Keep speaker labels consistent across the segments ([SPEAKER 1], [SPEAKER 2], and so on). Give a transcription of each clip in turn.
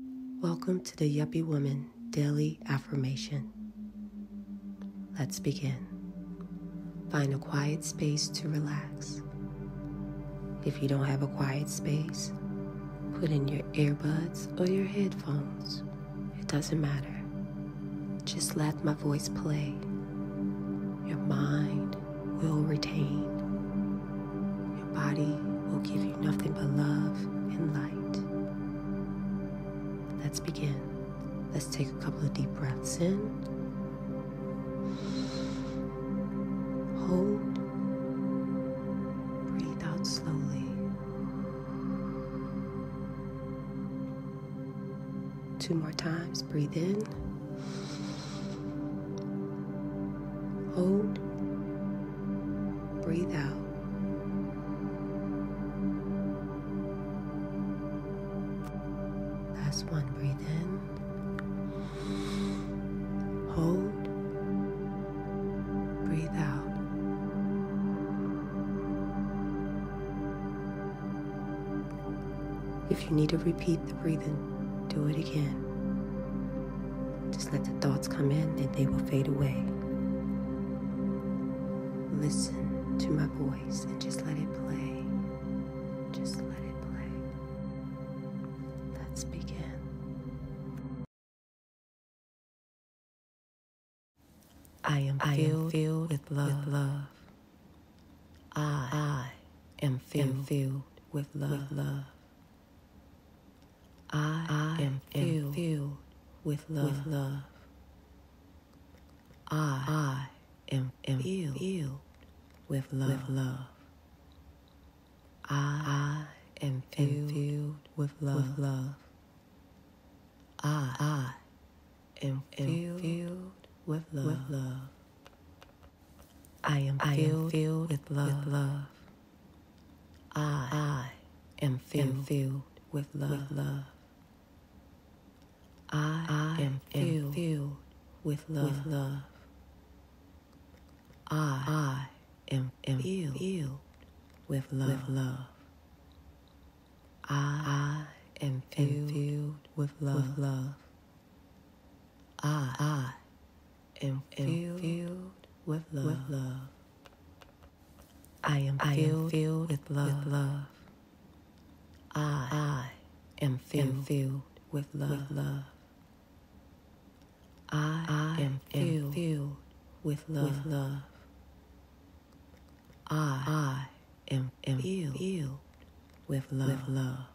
[SPEAKER 1] Welcome to the Yuppie Woman Daily Affirmation. Let's begin. Find a quiet space to relax. If you don't have a quiet space, put in your earbuds or your headphones. It doesn't matter. Just let my voice play. Your mind will retain. Your body will give you nothing but love and light. Let's begin. Let's take a couple of deep breaths in. Hold. Breathe out slowly. Two more times. Breathe in. One. Breathe in. Hold. Breathe out. If you need to repeat the breathing, do it again. Just let the thoughts come in and they will fade away. Listen to my voice and just let it play. Just let it I am
[SPEAKER 2] I am
[SPEAKER 1] filled,
[SPEAKER 2] filled
[SPEAKER 1] with love.
[SPEAKER 2] with love.
[SPEAKER 1] I,
[SPEAKER 2] am
[SPEAKER 1] am
[SPEAKER 2] filled
[SPEAKER 1] filled with love.
[SPEAKER 2] with love.
[SPEAKER 1] I,
[SPEAKER 2] I
[SPEAKER 1] am
[SPEAKER 2] am
[SPEAKER 1] filled,
[SPEAKER 2] filled
[SPEAKER 1] with love.
[SPEAKER 2] with love.
[SPEAKER 1] I,
[SPEAKER 2] am
[SPEAKER 1] am
[SPEAKER 2] filled
[SPEAKER 1] filled
[SPEAKER 2] with
[SPEAKER 1] with
[SPEAKER 2] love.
[SPEAKER 1] love.
[SPEAKER 2] I
[SPEAKER 1] I am
[SPEAKER 2] am
[SPEAKER 1] filled
[SPEAKER 2] filled
[SPEAKER 1] with love.
[SPEAKER 2] with love.
[SPEAKER 1] I,
[SPEAKER 2] I
[SPEAKER 1] am
[SPEAKER 2] am
[SPEAKER 1] filled
[SPEAKER 2] filled
[SPEAKER 1] with love.
[SPEAKER 2] with love.
[SPEAKER 1] I am
[SPEAKER 2] I am
[SPEAKER 1] filled
[SPEAKER 2] filled
[SPEAKER 1] with
[SPEAKER 2] with
[SPEAKER 1] love.
[SPEAKER 2] love.
[SPEAKER 1] I
[SPEAKER 2] I am
[SPEAKER 1] am
[SPEAKER 2] filled
[SPEAKER 1] filled with love.
[SPEAKER 2] with love.
[SPEAKER 1] I
[SPEAKER 2] I
[SPEAKER 1] am
[SPEAKER 2] am
[SPEAKER 1] filled
[SPEAKER 2] filled
[SPEAKER 1] with love.
[SPEAKER 2] with love.
[SPEAKER 1] I
[SPEAKER 2] I am
[SPEAKER 1] am
[SPEAKER 2] filled
[SPEAKER 1] filled
[SPEAKER 2] with
[SPEAKER 1] with
[SPEAKER 2] love.
[SPEAKER 1] love.
[SPEAKER 2] I
[SPEAKER 1] I am
[SPEAKER 2] am
[SPEAKER 1] filled
[SPEAKER 2] filled
[SPEAKER 1] with love.
[SPEAKER 2] with love.
[SPEAKER 1] I
[SPEAKER 2] I am
[SPEAKER 1] am
[SPEAKER 2] filled
[SPEAKER 1] filled
[SPEAKER 2] with
[SPEAKER 1] with
[SPEAKER 2] love.
[SPEAKER 1] love. I am filled,
[SPEAKER 2] I am
[SPEAKER 1] filled
[SPEAKER 2] filled
[SPEAKER 1] with
[SPEAKER 2] with
[SPEAKER 1] love.
[SPEAKER 2] love.
[SPEAKER 1] I
[SPEAKER 2] I am
[SPEAKER 1] am
[SPEAKER 2] filled
[SPEAKER 1] filled with love.
[SPEAKER 2] with love.
[SPEAKER 1] I
[SPEAKER 2] I
[SPEAKER 1] am
[SPEAKER 2] am
[SPEAKER 1] filled
[SPEAKER 2] filled
[SPEAKER 1] with love.
[SPEAKER 2] with love.
[SPEAKER 1] I
[SPEAKER 2] I am
[SPEAKER 1] am
[SPEAKER 2] filled
[SPEAKER 1] filled
[SPEAKER 2] with love.
[SPEAKER 1] with love.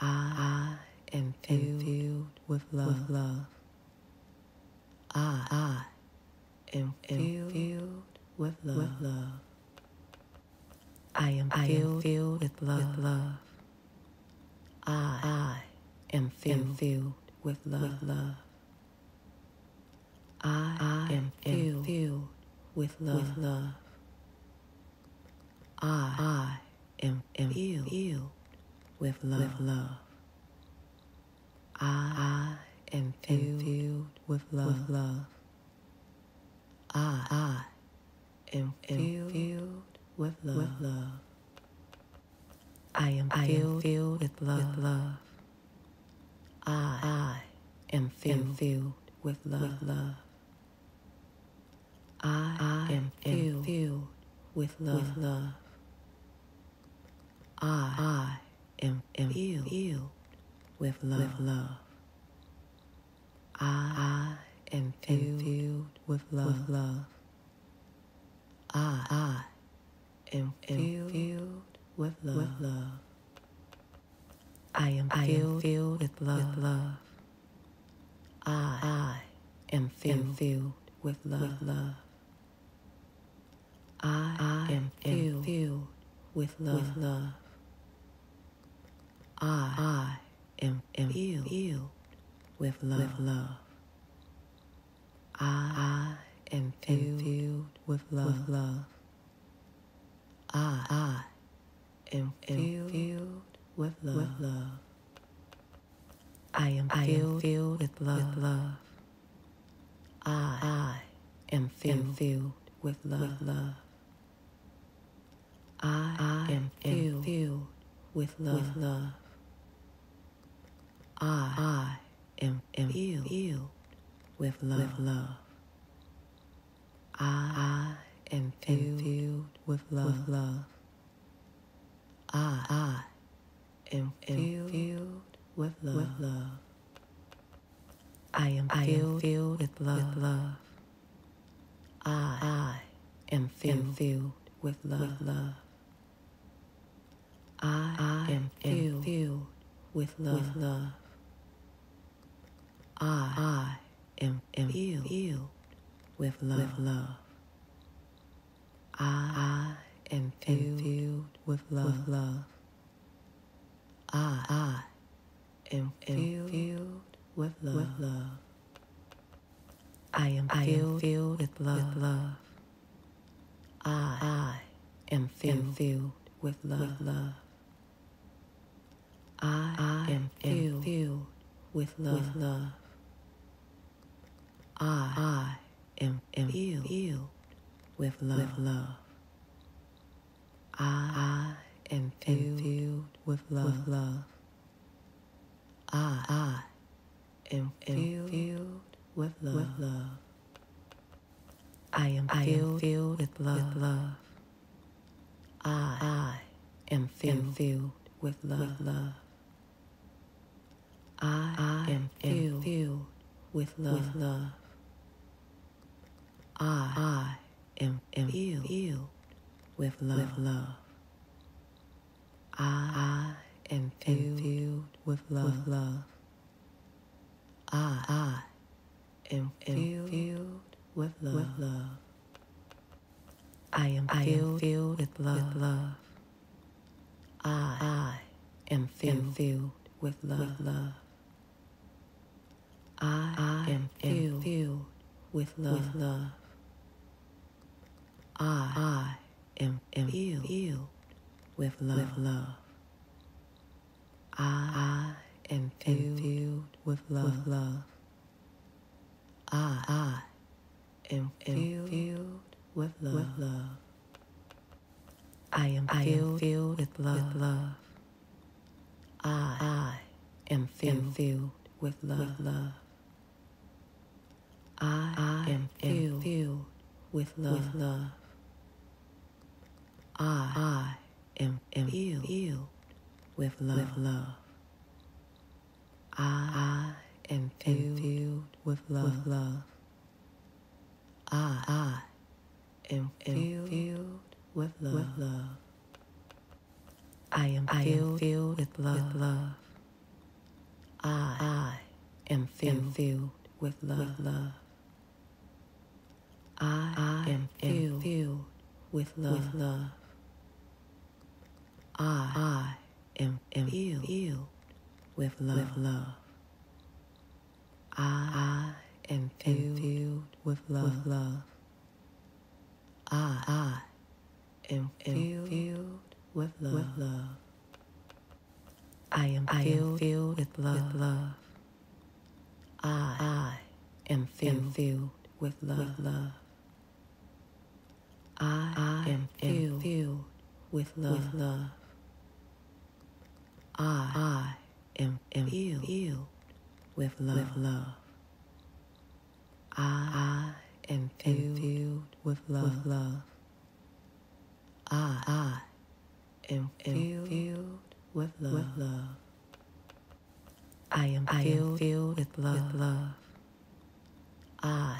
[SPEAKER 1] I
[SPEAKER 2] I am
[SPEAKER 1] am
[SPEAKER 2] filled
[SPEAKER 1] filled
[SPEAKER 2] with
[SPEAKER 1] with
[SPEAKER 2] love.
[SPEAKER 1] Love. I
[SPEAKER 2] am
[SPEAKER 1] am
[SPEAKER 2] filled
[SPEAKER 1] filled
[SPEAKER 2] with
[SPEAKER 1] with
[SPEAKER 2] love.
[SPEAKER 1] love. I am
[SPEAKER 2] I am
[SPEAKER 1] filled
[SPEAKER 2] filled
[SPEAKER 1] with
[SPEAKER 2] with
[SPEAKER 1] love.
[SPEAKER 2] love.
[SPEAKER 1] I
[SPEAKER 2] I am
[SPEAKER 1] am
[SPEAKER 2] filled
[SPEAKER 1] filled
[SPEAKER 2] with
[SPEAKER 1] with
[SPEAKER 2] love.
[SPEAKER 1] love. I
[SPEAKER 2] I
[SPEAKER 1] am
[SPEAKER 2] am
[SPEAKER 1] filled
[SPEAKER 2] with
[SPEAKER 1] with
[SPEAKER 2] love.
[SPEAKER 1] love. I
[SPEAKER 2] am
[SPEAKER 1] am
[SPEAKER 2] filled
[SPEAKER 1] filled
[SPEAKER 2] with
[SPEAKER 1] with
[SPEAKER 2] love.
[SPEAKER 1] love.
[SPEAKER 2] I
[SPEAKER 1] I am filled
[SPEAKER 2] filled with
[SPEAKER 1] with
[SPEAKER 2] love.
[SPEAKER 1] love. I
[SPEAKER 2] am filled
[SPEAKER 1] filled
[SPEAKER 2] with
[SPEAKER 1] with
[SPEAKER 2] love.
[SPEAKER 1] love. I am filled,
[SPEAKER 2] I am
[SPEAKER 1] filled
[SPEAKER 2] filled
[SPEAKER 1] with
[SPEAKER 2] with
[SPEAKER 1] love.
[SPEAKER 2] love.
[SPEAKER 1] I
[SPEAKER 2] am
[SPEAKER 1] am
[SPEAKER 2] filled
[SPEAKER 1] filled
[SPEAKER 2] with
[SPEAKER 1] with
[SPEAKER 2] love.
[SPEAKER 1] love. I
[SPEAKER 2] I
[SPEAKER 1] am
[SPEAKER 2] am
[SPEAKER 1] filled
[SPEAKER 2] with
[SPEAKER 1] with
[SPEAKER 2] love.
[SPEAKER 1] love. I
[SPEAKER 2] am
[SPEAKER 1] am
[SPEAKER 2] filled
[SPEAKER 1] filled
[SPEAKER 2] with
[SPEAKER 1] with
[SPEAKER 2] love.
[SPEAKER 1] Love.
[SPEAKER 2] I
[SPEAKER 1] I am filled
[SPEAKER 2] filled with
[SPEAKER 1] with
[SPEAKER 2] love.
[SPEAKER 1] love. I
[SPEAKER 2] am
[SPEAKER 1] am
[SPEAKER 2] filled
[SPEAKER 1] filled
[SPEAKER 2] with
[SPEAKER 1] with
[SPEAKER 2] love.
[SPEAKER 1] love. I am filled,
[SPEAKER 2] I am
[SPEAKER 1] filled
[SPEAKER 2] filled
[SPEAKER 1] with
[SPEAKER 2] with
[SPEAKER 1] love.
[SPEAKER 2] love.
[SPEAKER 1] I
[SPEAKER 2] am
[SPEAKER 1] am
[SPEAKER 2] filled
[SPEAKER 1] filled
[SPEAKER 2] with
[SPEAKER 1] with
[SPEAKER 2] love.
[SPEAKER 1] love. I
[SPEAKER 2] I
[SPEAKER 1] am filled
[SPEAKER 2] filled
[SPEAKER 1] with
[SPEAKER 2] love.
[SPEAKER 1] with love. I
[SPEAKER 2] am
[SPEAKER 1] am
[SPEAKER 2] filled
[SPEAKER 1] filled
[SPEAKER 2] with
[SPEAKER 1] with
[SPEAKER 2] love.
[SPEAKER 1] love. I
[SPEAKER 2] am
[SPEAKER 1] am
[SPEAKER 2] filled
[SPEAKER 1] filled
[SPEAKER 2] with
[SPEAKER 1] with
[SPEAKER 2] love.
[SPEAKER 1] love. I
[SPEAKER 2] am
[SPEAKER 1] am
[SPEAKER 2] filled
[SPEAKER 1] filled
[SPEAKER 2] with
[SPEAKER 1] with
[SPEAKER 2] love.
[SPEAKER 1] love. I am filled,
[SPEAKER 2] I am
[SPEAKER 1] filled
[SPEAKER 2] filled
[SPEAKER 1] with
[SPEAKER 2] with
[SPEAKER 1] love.
[SPEAKER 2] love.
[SPEAKER 1] I
[SPEAKER 2] am
[SPEAKER 1] am
[SPEAKER 2] filled
[SPEAKER 1] filled
[SPEAKER 2] with
[SPEAKER 1] with
[SPEAKER 2] love.
[SPEAKER 1] love. I
[SPEAKER 2] I
[SPEAKER 1] am
[SPEAKER 2] am
[SPEAKER 1] filled
[SPEAKER 2] filled
[SPEAKER 1] with
[SPEAKER 2] with
[SPEAKER 1] love.
[SPEAKER 2] love. I, I am, am filled, filled with love. With love. I, I am filled, filled with love. With love. I, I am, am filled, filled with love. With love. I am filled, I am filled with, love. with love. I, I am filled, am filled with love. With love. I, I am filled, filled with love. With love. I, I am, am filled, filled with love. With love. I, I am filled, filled with love. With love. I, I am filled, filled with love. With love. I am filled, I am filled with, love. with love. I, I am filled, am filled with love. With love. I, I am filled, filled with love. With love. I, I am, am filled, filled with love. With love. I, I am filled, filled with love. With love. I, I am filled, filled with love. With love. I am filled, with love, love. I am filled with, love. with love. I, I am filled, am filled with love. With love. I, I am filled, filled with love. With love. I, I am, am filled, filled with love. With love. I, I am filled, filled with love. With love. I, I am filled, filled with love. With love. I am filled, with love, love. I am filled with, love. with love. I, I am filled, am filled with love. With love. I, I am filled, filled with love. With love. I, I am, am filled, filled with love. With love. I, I am filled, filled with love. With love. I, I am filled, filled with love. With love. I am filled, I am filled with, love. with love. I, I am filled, am filled with love. With love. I, I am filled, filled with love. With love. I, I am, am filled, filled with love. With love. I, I am filled, filled with love. With love. I, I am filled, filled with love. With love. I am filled, I am filled with, love. with love. I, I am filled, am filled with love. With love. I, I am filled, filled with love. With love. I, I am, am filled, filled with love. With love. I, I am filled, filled with love. With love. I, I am filled, filled with love. With love. I am filled, I am filled with love. With love. I, I am filled, am filled with love. With love. I, I am filled, filled with love. With love. I, I am, am filled, filled with love. With love. I, I am filled, filled with love. With love. I, I am filled, filled with love. With love. I am filled, I am filled with love. With love. I,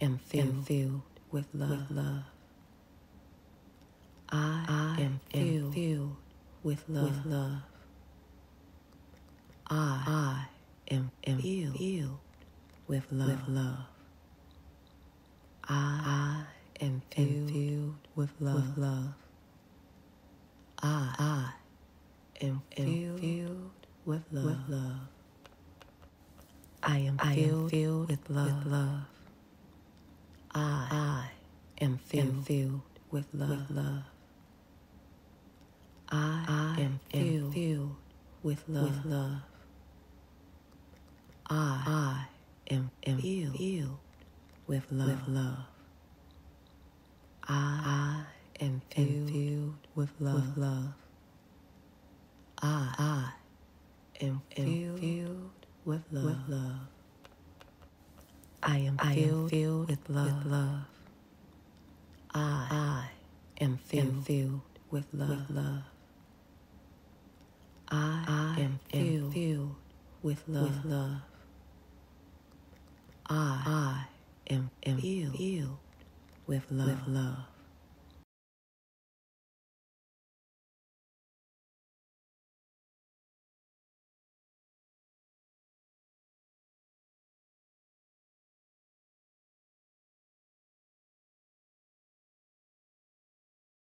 [SPEAKER 2] I am filled, am filled with love. With love. I, I am filled, filled with love. With love. I, I am, am filled, filled with love. With love. I, I am filled, filled with love. With love. I, I am filled, filled with love. With love. I am filled, I am filled with love. With love. I, I am filled, am filled with love. With love. I, I am filled, filled with love. With love. I, I am, am filled, filled with love. With love. I, I am filled, filled with love. With love. I, am filled with love. With love.
[SPEAKER 1] I am
[SPEAKER 2] I
[SPEAKER 1] filled,
[SPEAKER 2] am filled
[SPEAKER 1] with love.
[SPEAKER 2] With love. I,
[SPEAKER 1] I
[SPEAKER 2] am filled,
[SPEAKER 1] am filled
[SPEAKER 2] with love.
[SPEAKER 1] with love.
[SPEAKER 2] I,
[SPEAKER 1] I
[SPEAKER 2] am filled,
[SPEAKER 1] filled
[SPEAKER 2] with love.
[SPEAKER 1] with love.
[SPEAKER 2] I,
[SPEAKER 1] I
[SPEAKER 2] am, am
[SPEAKER 1] filled
[SPEAKER 2] filled
[SPEAKER 1] with love.
[SPEAKER 2] with love.